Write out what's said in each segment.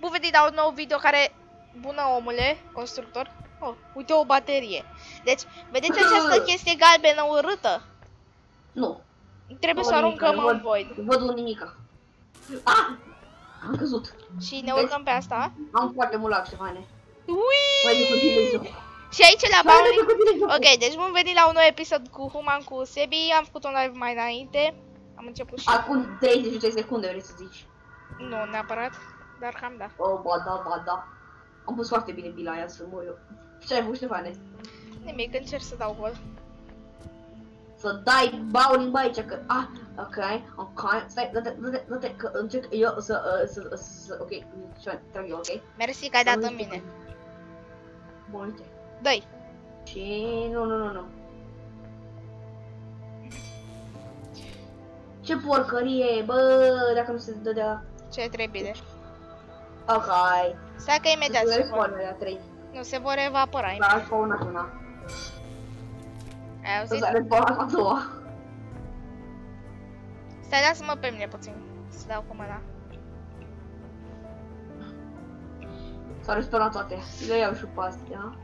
Bun venit la un nou video care... Bună omule, constructor. Oh, uite o baterie. Deci, vedeți această chestie galbenă urâtă? Nu. Trebuie să Nu o văd nimic, aruncăm nu în văd- void. nu Văd un nimica. Ah! Am căzut. Și ne Vezi? urcăm pe asta. Am foarte mult lag, Ștefane. Ui! Mai de cu Dumnezeu. Și aici la Mai de Bounty... cu Dumnezeu. Ok, deci bun venit la un nou episod cu Human cu Sebi. Am făcut un live mai înainte. Am început și... Acum 33 secunde vreți să zici. Nu neapărat, dar cam da. Oh, ba da, ba da. Am pus foarte bine bila aia să mor eu. Și ce ai făcut, Ștefane? Nimic, încerc să dau gol. Să dai bowling bă aici, că... Ah, ok, ok. Stai, dă-te, dă-te, dă-te, că încerc eu să, uh, să, să, să, ok. Ștefane, trag eu, ok? Mersi că ai dat în mine. Bun, uite. Dă-i. Și nu, nu, nu, nu. Ce porcărie, bă, dacă nu se dădea... Ce trebuie. Ok. Stai că imediat Se se vor... respawn la 3. Nu, se vor evapora. Da, imediat. a spawnat una. Ai Să auzit? s-a respawnat a doua. Stai, lasă-mă pe mine puțin. Să dau cu mâna. S-a respawnat toate. Le iau și pe astea.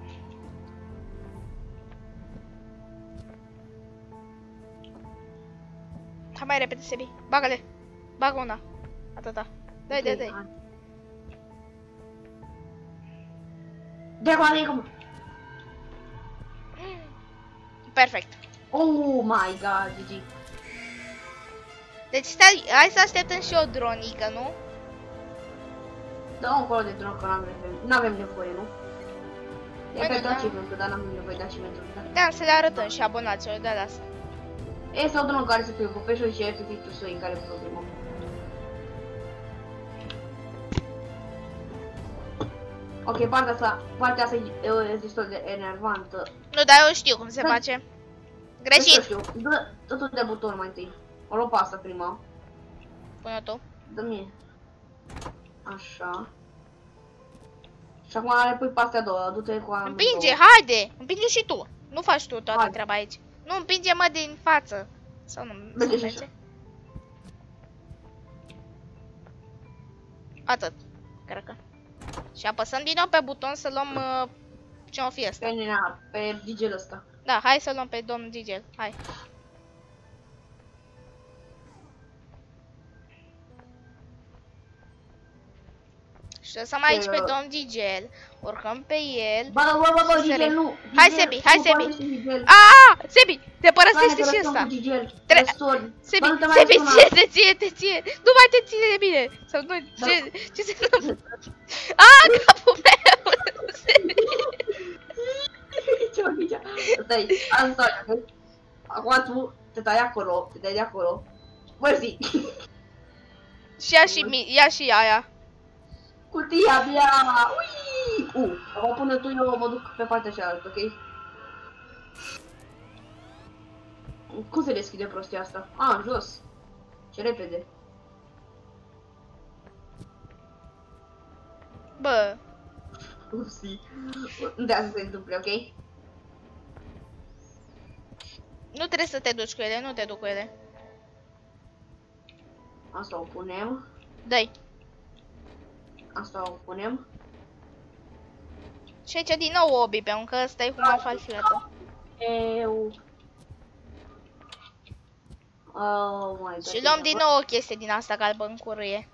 Hai mai repede, Sebi. Bagă-le. Bagă una. Atâta. Dai, dai, dai. De acum, de acum. Perfect. Oh my god, GG. Deci stai, hai să așteptăm și o dronică, nu? Dă încolo de dron, că n-avem n-avem nevoie, nu? E Bine, pentru da. achievement dar n-am nevoie de achievement da? Da, să le arătăm și abonaților, da, lasă. E sau dron care să fie cu peșul și efectiv tu soi în care e Ok, partea asta, partea asta e, e destul de enervantă. Nu, dar eu știu cum se Da. face. Nu știu, Greșit. știu. Dă, dă tu de buton mai întâi. O luăm pe asta prima. Pune tu. Dă mie. Așa. Și acum le pui pe astea două, du-te cu amândouă. Împinge, haide! Împinge și tu. Nu faci tu toată Hai. treaba aici. Nu împinge mă din față. Sau nu, Merge să și merge. Atât, cred că. Și apăsăm din nou pe buton să luăm uh, ce o fi asta. Pe nenea, pe digel ăsta. Da, hai să luăm pe domnul Digel. Hai. Și lăsăm aici pe Uh. domnul Digel. Urcăm pe el. Bă, bă, bă, bă, Și digel sărim. nu. Hai, Digel, Sebi, hai, nu Sebi. poate fi digel. Aaaa! Sebi! Te Hai, părăsește ne și lăsăm ăsta! cu digel. Tre- Răstori. Sebi, Bă, nu te mai Sebi, suna. ție, te ție, te ție! Nu mai te ține de mine! Sau nu, Da. ce, ce se întâmplă? Aaa, capul meu! Sebi! Ce fac aici? Stai, asta ok? Acum tu te dai acolo, te dai de acolo. Mersi. Și ia și, mi- ia și aia. Cutia mea! Ui! Uh, acum până tu eu mă duc pe partea cealaltă, ok? Cum se deschide prostia asta? Ah, jos. Ce repede. Bă, Upsi. Nu de asta se întâmple, ok? nu trebuie să te duci cu ele, nu te duc cu ele. Asta o punem. Dă-i. Asta o punem. Și aici din nou obi pe încă ăsta e cum falsificatul. Eu. Oh my god. Și luăm din nou o chestie din asta galben cu râie.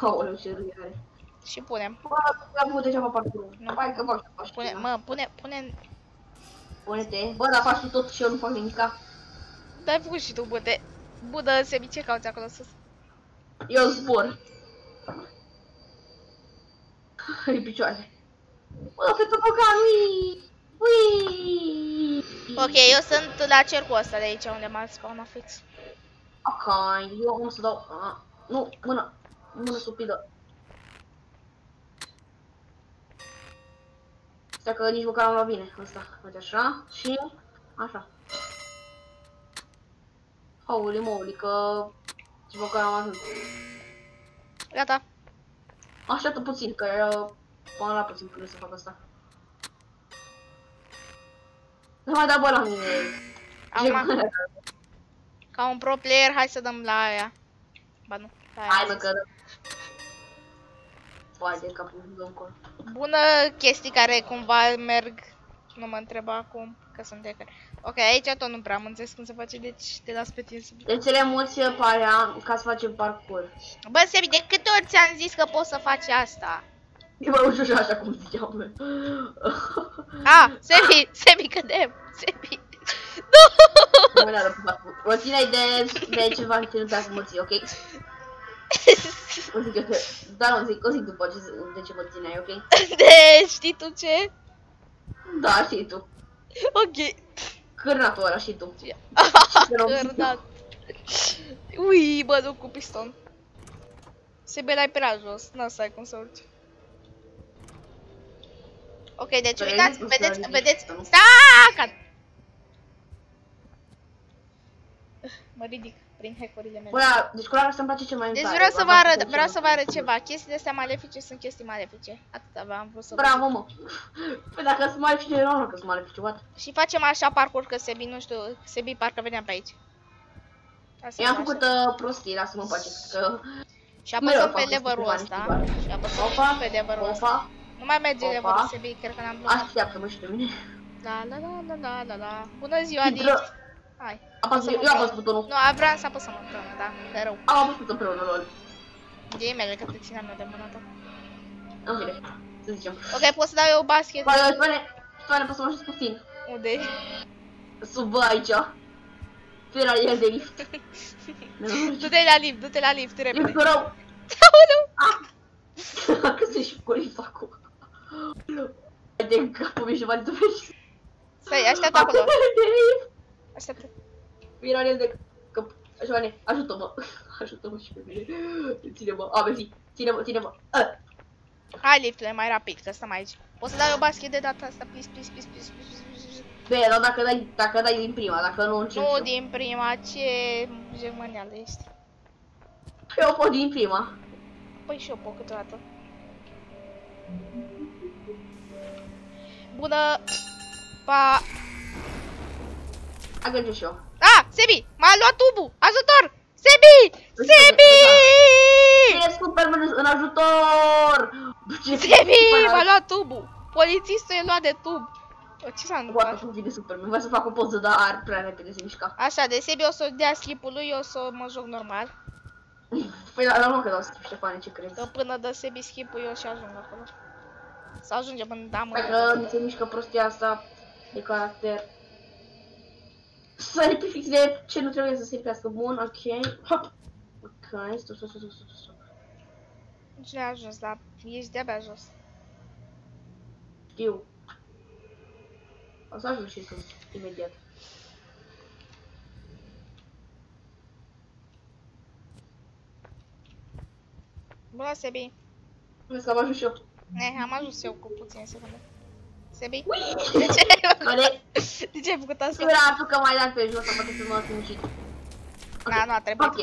Aoleu, ce râie are. Și punem. Bă, am făcut deja pe parcurs. Nu. Hai că fac, faci Pune, tu, mă, pune, pune... Pune-te. Bă, dar faci tu tot și eu nu fac nimica. Dai făcut și tu, bă, te... Budă, Sebi, ce cauți acolo sus? Eu zbor. Hai picioare. Bă, pe topogan, ui! Ui! Ok, eu sunt la cercul ăsta de aici, unde m-am spawnat fix. Ok, eu am să dau... Ah, nu, mână. Mână stupidă. Stai că nici măcar am luat bine ăsta. Uite așa. Și... Așa. Holy moly, că... Nici măcar am ajuns. Gata. Așteaptă puțin, că eu... Până la puțin până să fac asta. Nu mai da bă la mine. Acum, ca un pro player, hai să dăm la aia. Ba nu, la aia. Hai am mă zis. că... Pai de capul meu încolo. Bună chestii care cumva merg. Nu mă întreb acum, că sunt hacker. Ok, aici tot nu prea am înțeles cum se face, deci te las pe tine să... Deci le mulți parea ca să facem parcurs. Bă, Sebi, de câte ori ți-am zis că poți să faci asta? Eu mă ușor așa cum ziceam, bă. A, Sebi, Sebi, cădem, Sebi. Nu! Mă ne-a răput O ține de, de ceva ce nu te mă ții, ok? O zic eu că, dar o zic, o zic după ce, de ce mă țineai, ok? De, știi tu ce? Da, știi tu. Ok. Cârnatul ăla și tu. Cârnat. Ui, bă, duc cu piston. Sebi, dai prea jos, n-o să ai cum să urci. Ok, deci Vrei uitați, să vedeți, ridici vedeți, pistonul? stacat! Mă ridic prin hackurile mele. Bă, da, deci cu ăla să-mi place cel mai Deci tare, vreau să va vă face arăt, cel vreau mai să vă arăt tare. ceva. Chestiile astea malefice sunt chestii malefice. Atâta v-am vrut să vă Bravo, mă. Păi dacă sunt malefice, nu că sunt malefice, what? Și facem așa parcurs că Sebi, nu știu, Sebi parcă venea pe aici. Asta Eu am e făcut așa. uh, prostii, lasă-mă în pace, că... Și mereu apăsăm fac pe leverul chestii ăsta. mari, Și apăsăm Opa, pe leverul ăsta. opa, Nu mai merge opa. leverul Sebi, cred că l-am blocat. așteaptă-mă și pe mine. La la la la la la la. Bună ziua, Liv. Intră. Hai. Apăs, Apăsăm eu am împreună. apăs butonul. Nu, a vreau să apăsăm împreună, da? De rău. Am apăsat împreună, lol. De mele că te țineam eu de mână ta. În fine, să zicem. Ok, pot să dau eu basket? Spune, spune, spune, poți să mă ajut puțin. Unde e? Sub bă, aici. Fera el de lift. Du-te la lift, du-te la lift, Lift repede. rău. Aoleu! Că sunt și cu lift acum. De capul meu și mai de Stai, așteaptă acolo. de lift. Așteaptă. Era el de cap. Joane, ajută-mă. Ajută-mă și pe mine. Ține-mă, a, mersi. Ține-mă, ține-mă. Ah. Hai liftule mai rapid, că stăm aici. Poți să dau eu basket de data asta, please, please, please, please, please, please, please. Bine, dar dacă dai, dacă dai din prima, dacă nu încep Nu eu. din prima, ce germanială ești. Eu pot din prima. Păi și eu pot câteodată. Bună! Pa! Ajunge și eu. Ah, Sebi! M-a luat tubul! Ajutor! Sebi! Sebi! E Superman în ajutor! Ce Sebi! Superman? M-a luat tubul! Polițistul e luat de tub. O, Ce s-a Poate întâmplat? cum vine Superman, vreau să fac o poză, dar prea repede se mișca. Așa, de Sebi o să dea slipul lui, eu o să mă joc normal. Păi da, nu că dau să Ștefane, ce crezi? Că până dă Sebi skip eu și ajung acolo. Să ajungem până da mă. Dacă se mișcă prostia asta de caracter. Sări pe fix de ce nu trebuie să se lipească. Bun, ok. Hop. Ok, stop, stop, stop, stop, stop, stop. Nici nu ai ajuns la... Ești de-abia jos. Știu. O să ajung și tu, imediat. Bună, Sebi. Vezi că am ajuns și eu. Ne, am ajuns eu cu puține secunde. Sebi? Ui! De ce? Care? De ce ai făcut asta? Era că mai dat pe jos, să poate să mă sinucit. Da, nu a trebuit. Ok.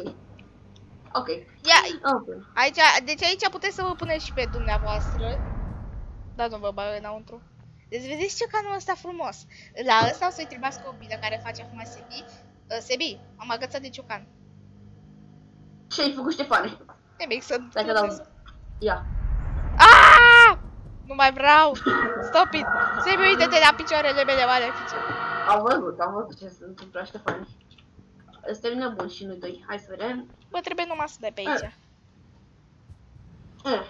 Ok. Ia, Ok. aici, deci aici puteți să vă puneți și pe dumneavoastră. Da, nu vă bag înăuntru. Deci vedeți ce canul ăsta frumos. La ăsta o să-i trebuiască o bilă care face acum Sebi. Uh, Sebi, am agățat de ciocan. Ce ai făcut, Ștefane? Nimic, să... Dacă dau... Ia. Ah! Nu mai vreau! Stop it! Sebi, uite-te la picioarele mele malefice. Am văzut, am văzut ce se întâmplă, Ștefane. Suntem nebuni și noi doi. Hai să vedem. Bă, trebuie numai să dai pe aici. Eh.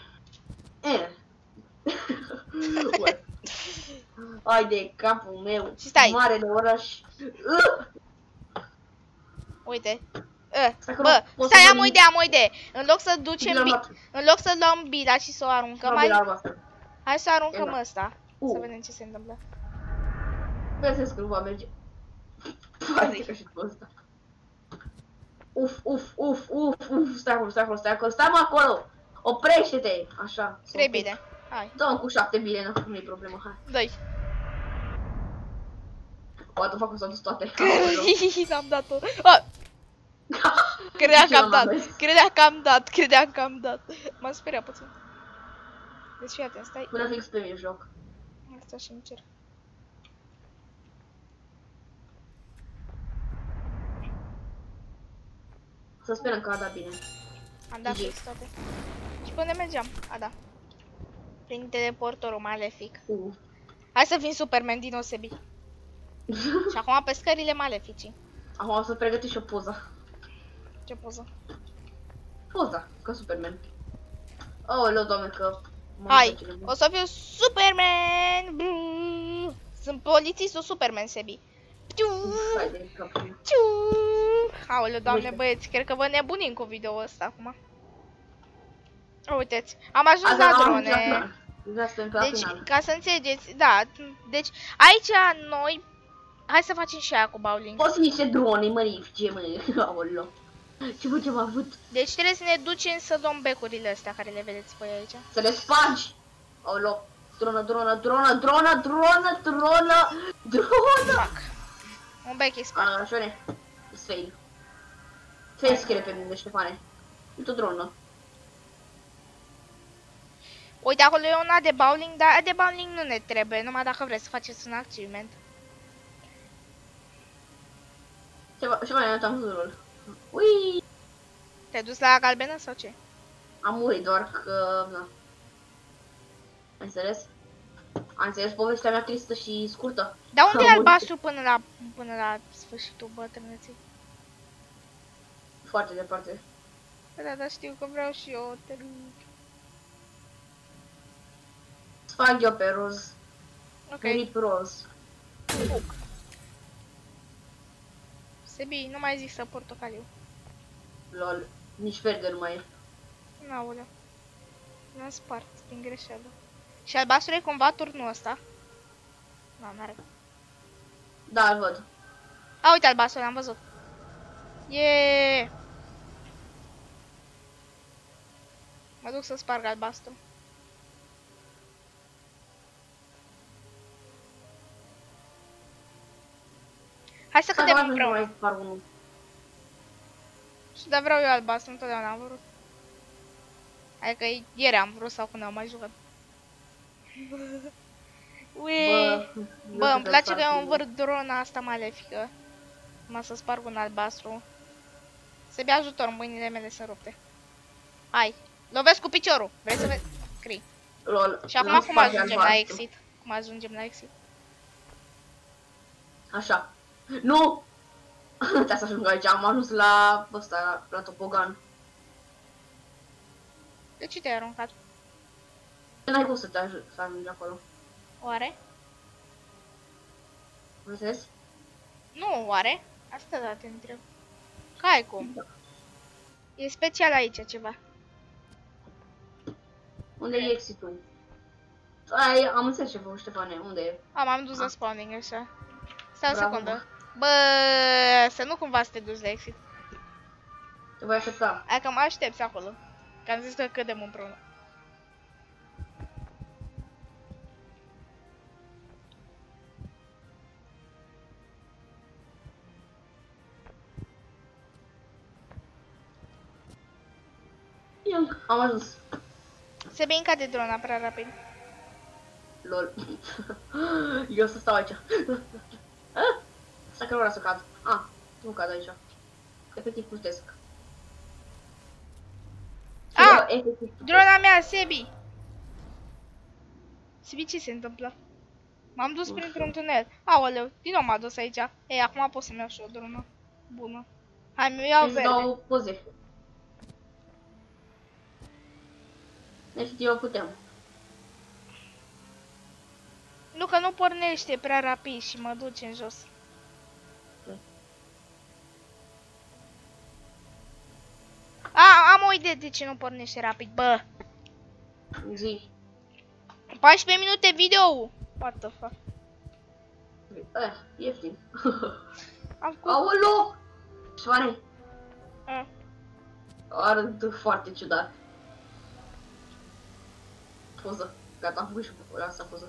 Eh. Ue. Hai de capul meu. Și stai. Marele oraș. Uh! Uite. Uh, Stai că bă, nu pot stai, să am o văd idee, am o idee. În loc să ducem Bila bi- noastră. în loc să luăm bila și să o aruncăm, Bila hai, noastră. hai să aruncăm Bila. ăsta. Uh. Să vedem ce se întâmplă. Găsesc că nu va merge. Hai că și cu ăsta. Uf, uf, uf, uf, uf, stai acolo, stai acolo, stai acolo, stai mă acolo! Oprește-te! Așa. Trei bine. Hai, Dă-mi cu șapte bine, nu, nu-i problemă, hai. doi. Poate fac o să dus toate. N-am dat-o. Ah, credeam Nici că eu am n-am dat. mers. Credeam că am dat. Credeam că am dat. M-am speriat puțin. Deci fii atent, stai. Până fix pe mijloc. Asta și încerc. Să sperăm că a dat bine. Am dat GG. fix toate. Și până mergeam? A, da. Prin teleportorul malefic. Uh. Hai să fim Superman din OSB. Și acum pe scările maleficii. Acum o să pregătești o poză. Ce poză? Poza, ca Superman. Aoleu, doamne, că... mă Hai, duce de o să fiu Superman! Brrr. Sunt polițistul Superman, Sebi. Piu, Hai de capul. piu. Aoleu, doamne Uite. băieți, cred că vă nebunim cu video ăsta acum. Uiteți, am ajuns Asta la am drone. la final. Deja suntem pe la Deci, final. ca să înțelegeți, da, deci aici noi... Hai să facem și aia cu bowling. Poți niște drone mărifice, mă. Aoleu. Ce bă, ce am avut? Deci trebuie să ne ducem să luăm becurile astea care le vedeți voi aici. Să le spargi. Aoleu. Dronă, dronă, dronă, dronă, dronă, dronă, dronă. Fac. Un bec e spart. A, Șoane. It's fail. Fail scrie pe mine, Ștefane. Uite o dronă. Uite, acolo e una de bowling, dar de bowling nu ne trebuie, numai dacă vreți să faceți un achievement. Ceva, ce mai am zurul. Ui! Te-ai dus la galbenă sau ce? Am murit doar că... Na. Ai înțeles? Ai înțeles povestea mea tristă și scurtă? Dar unde Am e murit. albastru până la, până la sfârșitul bătrâneții? Foarte departe. Da, da, știu că vreau și eu te Sfag eu pe roz. Ok, Rip roz. Sebi, nu mai zic să portocaliu. Lol. Nici verde nu mai e. N-aolea. L-am spart din greșeală. Și albastru e cumva turnul ăsta? Nu, n-are. Da, îl văd. A, uite albastru, l-am văzut. Yeee! Mă duc să sparg albastru. Hai să Hai, cădem hai, nu împreună. mai spar unul. Și da vreau eu albastru, întotdeauna am vrut. Adică ieri am vrut sau când am mai jucat. Ui! Bă, Bă, eu îmi place că trebuie eu să învârt drona asta malefică. Mă să sparg un albastru. Să bea ajutor, mâinile mele sunt rupte. Hai, lovesc cu piciorul. Vrei să vezi? Scrii. Lol. Și acum l-am cum spart de ajungem la albastru. exit? Cum ajungem la exit? Așa. Nu! Trebuie să ajung aici. Am ajuns la ăsta, la topogan. De ce te-ai aruncat? N-ai cum să te ajung, să ajungi acolo. Oare? Înțeles? Nu, oare? Asta da, te întreb. Că ai cum. Da. E special aici ceva. Unde e exitul? Ai, am înțeles ce vă, Ștefane. Unde e? Am, am dus la Ah. spawning așa. Stai o Bravo, secundă. Bă, să nu cumva să te duci la exit. Te voi aștepta. Hai că mă aștepți acolo. Că am zis că cădem împreună. Iang, am ajuns. Se bine cade drona prea rapid. Lol. Eu să stau aici. Ah, Stai că nu vreau să cad. Ah, nu cad aici. Efectiv plutesc. Ah! Eu, efectiv plutesc. Drona mea, Sebi! Sebi, ce se întâmplă? M-am dus Nu printr-un știu. tunel. Aoleu, din nou m-a dus aici. Ei, acum pot să-mi iau și o dronă. Bună. Hai, mi iau Îți verde. dau poze. Efectiv, eu putem. Nu că nu pornește prea rapid și mă duce în jos. A, am o idee de ce nu pornește rapid, bă. Zi. 14 minute video. What the fuck? Eh, ieftin. Am făcut... Aolo! Șoare, Ah. arăt foarte ciudat. Poză. Gata, am făcut și cu asta poză.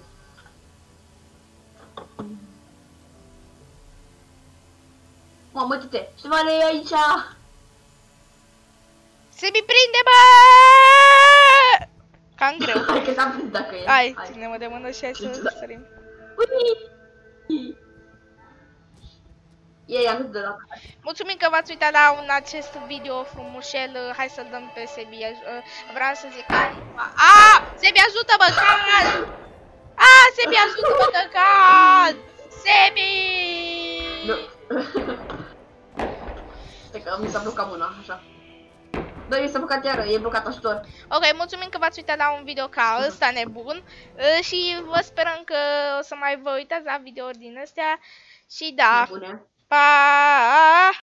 Mamă, uite-te! Ștefane e aici! Sebi, prinde-mă! Cam greu. Hai că s-am prins dacă e. Hai, ține-mă de mână și hai să Da. sărim. Ui! E ea de la Mulțumim că v-ați uitat la un acest video frumușel. Uh, Hai să-l dăm pe Sebi. Uh, Vreau să zic că... A! Sebi, ajută-mă, cad! A! Sebi, ajută-mă, că cad! Sebi! Nu. Stai că mi s-a blocat mâna, așa. Da, mi s-a blocat iară, e blocat ajutor. Ok, mulțumim că v-ați uitat la un video ca ăsta nebun uh, și vă sperăm că o să mai vă uitați la videouri din astea și da, Nebune. pa!